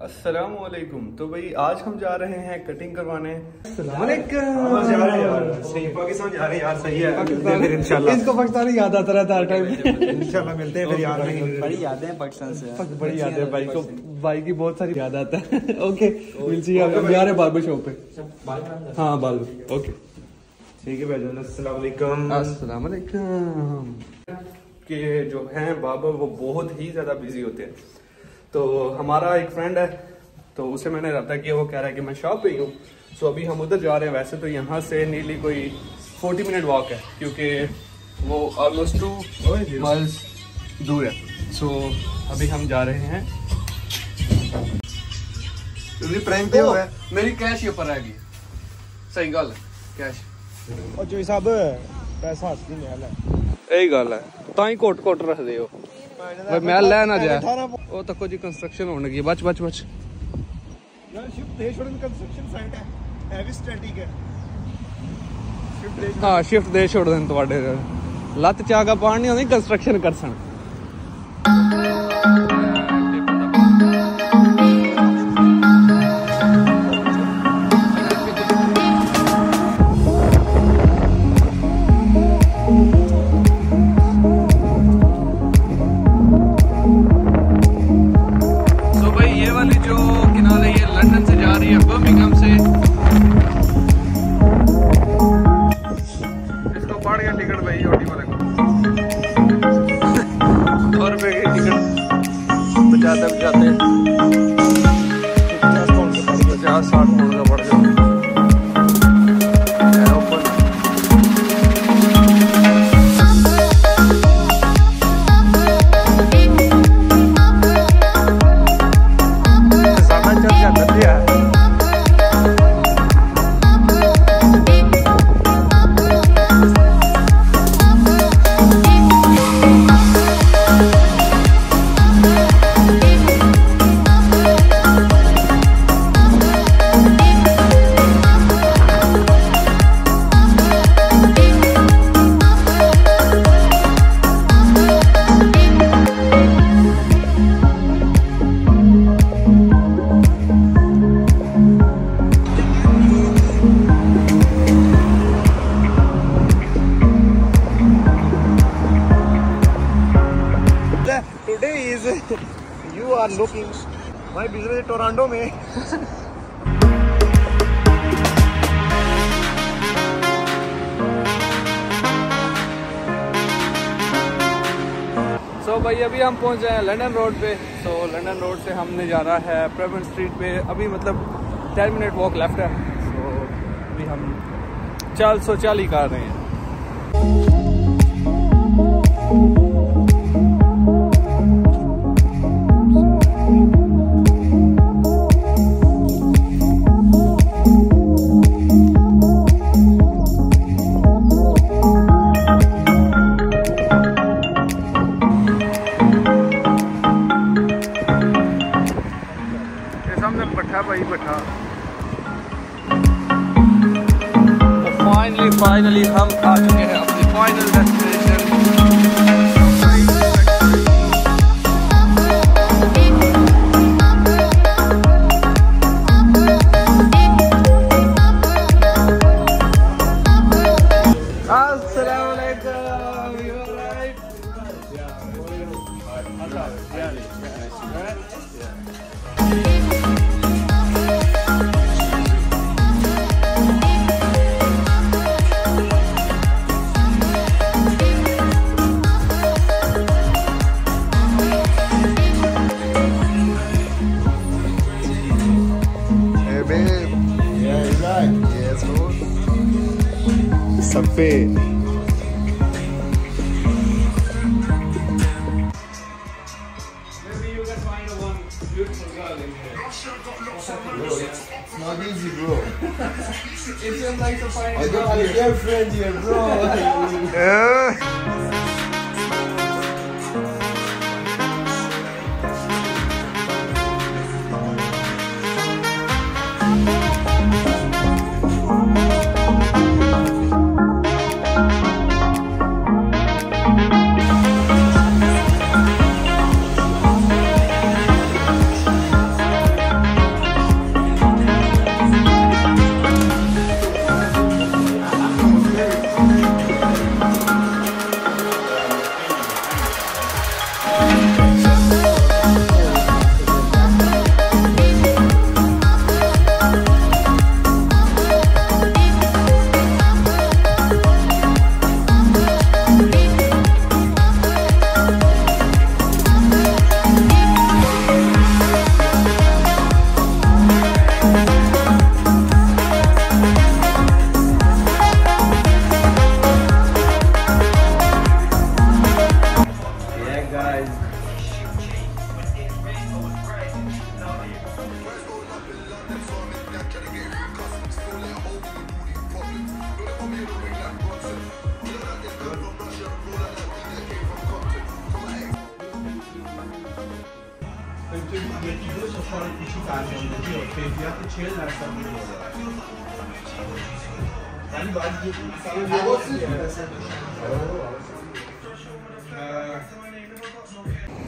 अस्सलाम वालेकुम तो भाई आज हम जा रहे हैं कटिंग करवाने। पाकिस्तान जा रहे हैं यार। सही है इसको पाकिस्तानी याद आता रहता है हर टाइम इंशाल्लाह मिलते हैं फिर यार बड़ी यादें हैं पाकिस्तान से। बड़ी याद है भाई को। भाई की बहुत सारी याद आता है। ओके विल सी यू यार बार्बर शॉप पे। हाँ? बार्बर ओके ठीक है भाईजान अस्सलाम वालेकुम अस्सलाम वालेकुम के जो हैं बाबा वो बहुत ही ज़्यादा बिज़ी होते हैं। तो हमारा एक फ्रेंड है तो उसे मैंने रहा कि वो कह रहा है कि मैं शॉप पे हूँ सो अभी हम उधर जा रहे हैं वैसे तो यहाँ से नीली कोई फोर्टी मिनट वॉक है क्योंकि वो ऑलमोस्ट टू माइल्स दूर है। सो so, अभी हम जा रहे हैं। तो मेरी कैश ही ऊपर रहेगी ਸਹੀ ਗੱਲ ਕੈਸ਼ ਉਹ ਜੀ ਸਾਹਿਬ ਪੈਸਾ ਹੱਥ यही गल है। ਗੱਲ ਹੈ कोट ਹੀ ਕੋਟ ਕੋਟ ਰੱਖਦੇ ਓਏ ਮੈਂ ਲੈ ਨਾ ਜਾ। ਉਹ ਤੱਕੋ ਜੀ ਕੰਸਟਰਕਸ਼ਨ ਹੋਣ ਲੱਗੀ ਬਚ ਬਚ ਬਚ। ਯਾਰ ਸ਼ਿਪ ਦੇਸ਼ਵਰਨ ਕੰਸਟਰਕਸ਼ਨ ਸਾਈਟ ਹੈ। ਹੈਵੀ ਸਟੈਟਿਕ ਹੈ। ਹਾਂ ਸ਼ਿਫਟ ਦੇ ਛੋੜ ਦੇਣ ਤੁਹਾਡੇ ਲੱਤ ਚਾਗਾ ਪਾਣ ਨਹੀਂ ਆਉਂਦੀ ਕੰਸਟਰਕਸ਼ਨ ਕਰਸਣ। भाई वाले को सौ are looking. My है टोरंटो में सो so, भाई अभी हम पहुँच गए हैं लंदन रोड पे। सो so, लंदन रोड से हमने जाना है प्रेवन स्ट्रीट पे। अभी मतलब टेन मिनट वॉक लेफ़्ट है। सो so, अभी हम चाल सौ चाल ही कर रहे हैं। फाइनली फाइनली हम आ चुके हैं अपनी final destination It's not easy, bro. It's just like to find I a got girl a girlfriend here, bro.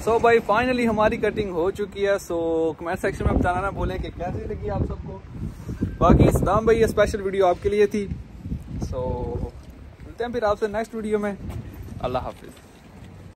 से भाई फाइनली हमारी कटिंग हो चुकी है। सो कमेंट सेक्शन में बताना ना भूलें कि कैसी लगी आप सबको। बाकी सदाम भाई ये स्पेशल वीडियो आपके लिए थी। सो so, मिलते हैं फिर आपसे नेक्स्ट वीडियो में। अल्लाह हाफिज़।